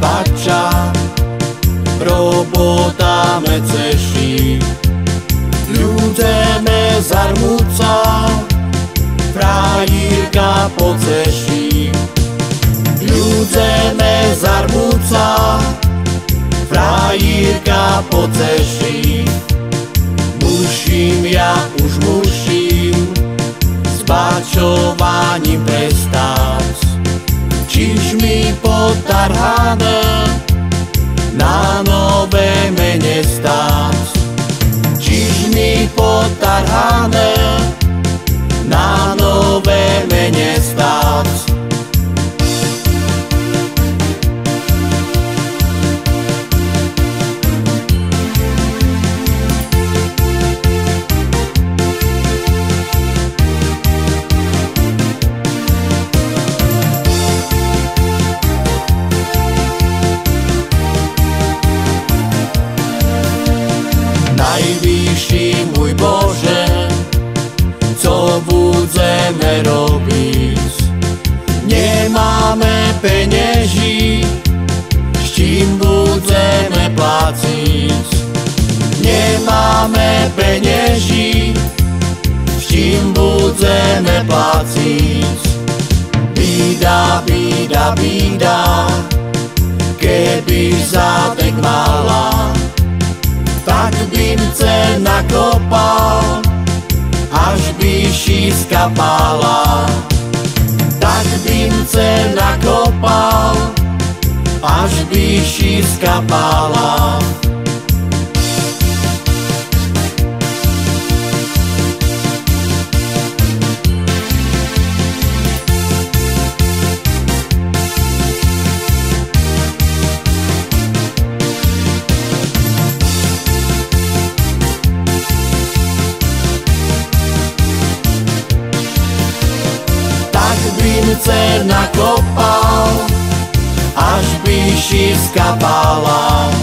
bača, robota me ceší. Ľudze me zarmúca, frajírka poceší. Ľudze me zarmúca, frajírka poceší. Musím ja už musím, s bačovaním prestať. Potarhané na nové mene stať. Čiž mi budeme robiť. Nemáme penieží, s čím budeme pláciť. Nemáme penieží, s čím budeme pláciť. Bída, bída, bída, keby zatek mala, tak vince nakopal, až by šíska pála. Tak vince nakopal, až by šíska pála. Vince nakopal, až by šíska pála.